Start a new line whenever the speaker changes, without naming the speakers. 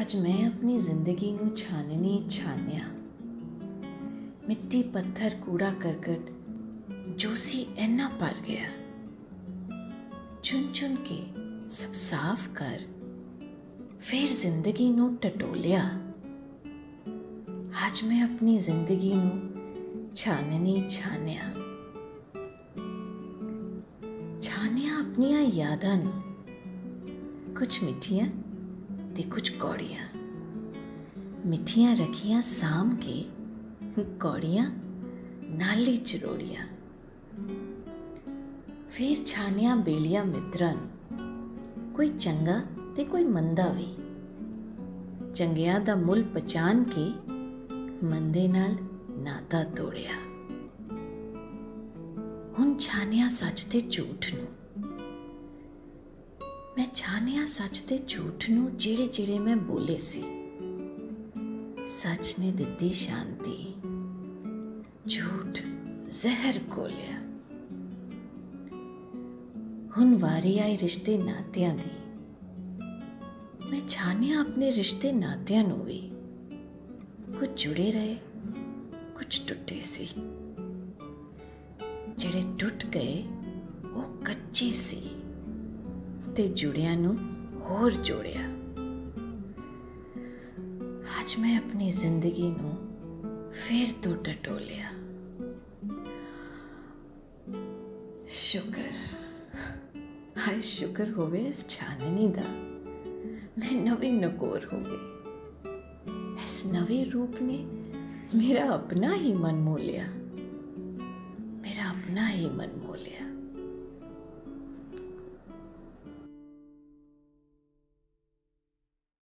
ਅੱਜ ਮੈਂ ਆਪਣੀ ਜ਼ਿੰਦਗੀ ਨੂੰ ਛਾਨਣੀ ਛਾਨਿਆ ਮਿੱਟੀ ਪੱਥਰ ਕੂੜਾ ਕਰਕਟ ਜੋ ਸੀ ਇੰਨਾ ਭਰ ਗਿਆ ਚੁਣ ਚੁਣ ਕੇ ਸਭ ਸਾਫ਼ ਕਰ ਫਿਰ ਜ਼ਿੰਦਗੀ ਨੂੰ ਟਟੋਲਿਆ ਅੱਜ ਮੈਂ ਆਪਣੀ ਜ਼ਿੰਦਗੀ ਨੂੰ ਛਾਨਣੀ ਛਾਨਿਆ ਛਾਨਿਆ ਆਪਣੀਆਂ ਯਾਦਾਂ ਨੂੰ ਕੁਝ ਮਿੱਠੀਆਂ ਤੇ ਕੁਝ ਕੌੜੀਆਂ। ਮਿੱਠੀਆਂ ਰੱਖੀਆਂ ਸਾਮ ਕੇ ਕੌੜੀਆਂ, ਨਾਲੀ ਚਰੋੜੀਆਂ ਫਿਰ ਛਾਨਿਆ ਬੇਲੀਆਂ ਮਿੱਤਰਾਂ ਨੂੰ। ਕੋਈ ਚੰਗਾ ਤੇ ਕੋਈ ਮੰਦਾ ਵੀ। ਚੰਗਿਆਂ ਦਾ ਮੁੱਲ ਪਛਾਨ ਕੇ ਮੰਦੇ ਨਾਲ ਨਾਤਾ ਤੋੜਿਆ। ਹੁਣ ਛਾਨਿਆ ਸੱਚ ਤੇ ਝੂਠ ਨੂੰ। ਮੈਂ ਛਾਨਿਆ ਸੱਚ ਤੇ ਝੂਠ ਨੂੰ ਜਿਹੜੇ ਜਿਹੜੇ ਮੈਂ ਬੋਲੇ ਸੀ। ਸੱਚ ਨੇ ਦਿੱਤੀ ਸ਼ਾਂਤੀ। ਝੂਠ ਜ਼ਹਿਰ ਕੋਲਿਆ। ਹੁਣ ਵਾਰੀ ਆਈ ਰਿਸ਼ਤੇ ਨਾਤਿਆਂ ਦੀ। ਮੈਂ ਛਾਨਿਆ ਆਪਣੇ ਰਿਸ਼ਤੇ ਨਾਤਿਆਂ ਨੂੰ ਵੀ। ਕੁਝ ਜੁੜੇ ਰਹੇ, ਕੁਝ ਟੁੱਟੇ ਸੀ। ਜਿਹੜੇ ਟੁੱਟ ਗਏ, ਉਹ ਕੱਚੇ ਸੀ। તે જોડિયાનું હોર જોડ્યા आज मैं अपनी ज़िंदगी नु फिर तो टटोलिया। शुक्र। हाय, शुक्र होवे इस छाननी दा। मैं नवे नकोर हो गए इस नवे रूप ने मेरा अपना ही मन मोलिया। मेरा अपना ही मन मोलिया।